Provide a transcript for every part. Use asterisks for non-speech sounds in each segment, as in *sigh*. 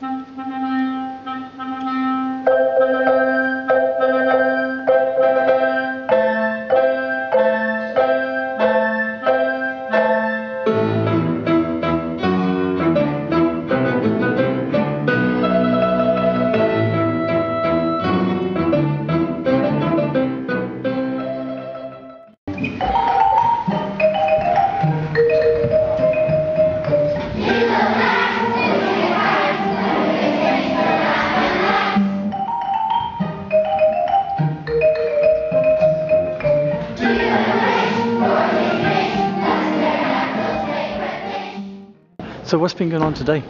Thank. So what's been going on today?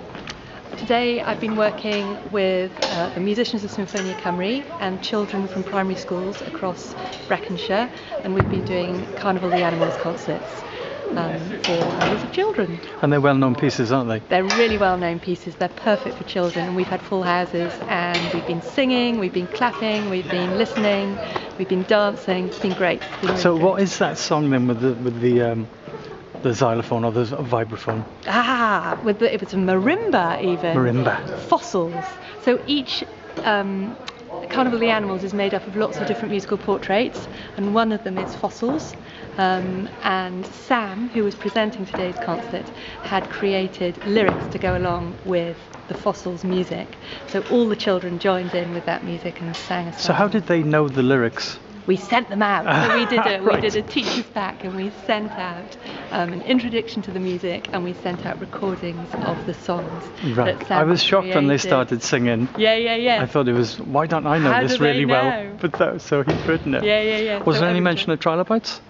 Today I've been working with uh, the musicians of Sinfonia Cymru and children from primary schools across Breconshire and we've been doing Carnival of the Animals concerts um, for hundreds of children. And they're well-known pieces, aren't they? They're really well-known pieces, they're perfect for children and we've had full houses and we've been singing, we've been clapping, we've been listening, we've been dancing, it's been great. It's been really So what is that song then with the with the um, the xylophone or the vibraphone? Ah, with the, it was a marimba even. Marimba. Fossils. So each um, Carnival of the Animals is made up of lots of different musical portraits, and one of them is fossils. Um, and Sam, who was presenting today's concert, had created lyrics to go along with the fossils music. So all the children joined in with that music and sang a song. So how did they know the lyrics? We sent them out. So we did a *laughs* Right. we did a teacher's pack and we sent out um, an introduction to the music and we sent out recordings of the songs. Right. I was shocked when they started singing. Yeah, yeah, yeah. I thought it was why don't I know How this really well? know? *laughs* But that, so he'd written it. yeah, yeah, yeah. Was So there any mention of trilobites?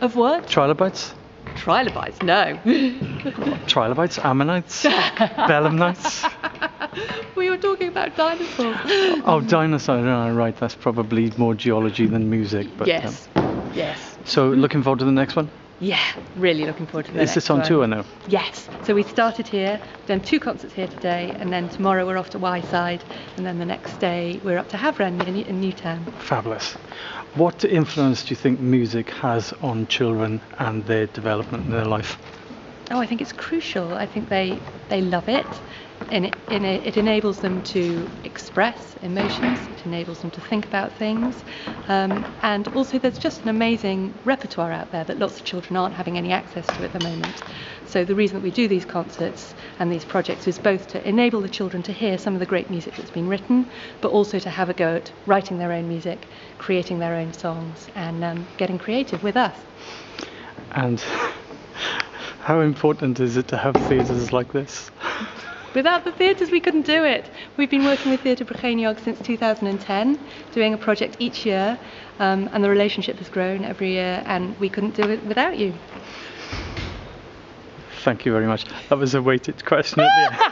of what? Trilobites? Trilobites? No. *laughs* Trilobites? Ammonites? Belemnites? *laughs* we were talking about dinosaurs. Oh, dinosaurs. Oh, right. That's probably more geology than music. But, yes. um, Yes. so looking forward to the next one. Yeah, really looking forward to the Is this on one. tour now? Yes. So we started here, done two concerts here today, and then tomorrow we're off to Wyeside, and then the next day we're up to Hafren in, in Newtown. Fabulous. What influence do you think music has on children and their development in their life? Oh, I think it's crucial. I think they they love it, and it, it enables them to express emotions. It enables them to think about things, um, and also there's just an amazing repertoire out there that lots of children aren't having any access to at the moment. So the reason that we do these concerts and these projects is both to enable the children to hear some of the great music that's been written, but also to have a go at writing their own music, creating their own songs, and um, getting creative with us. And *laughs* how important is it to have theatres like this? *laughs* Without the theatres, we couldn't do it. We've been working with Theatre Brycheiniog since 2010, doing a project each year, um, and the relationship has grown every year, and we couldn't do it without you. Thank you very much. That was a weighted question at the end.